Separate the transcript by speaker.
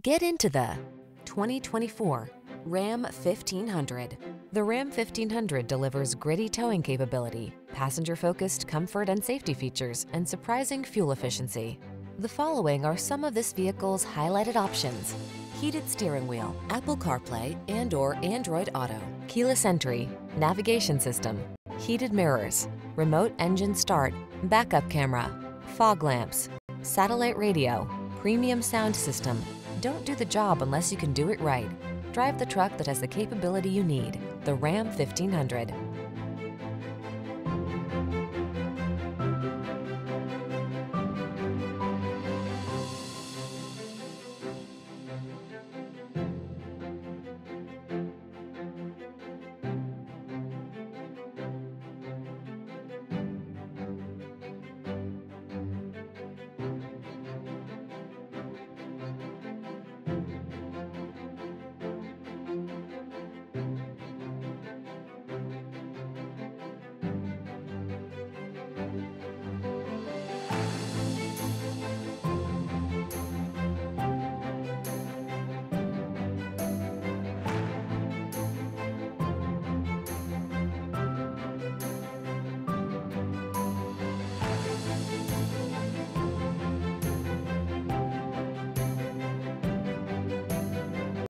Speaker 1: Get into the 2024 Ram 1500. The Ram 1500 delivers gritty towing capability, passenger-focused comfort and safety features, and surprising fuel efficiency. The following are some of this vehicle's highlighted options. Heated steering wheel, Apple CarPlay and or Android Auto, keyless entry, navigation system, heated mirrors, remote engine start, backup camera, fog lamps, satellite radio, premium sound system. Don't do the job unless you can do it right. Drive the truck that has the capability you need. The Ram 1500.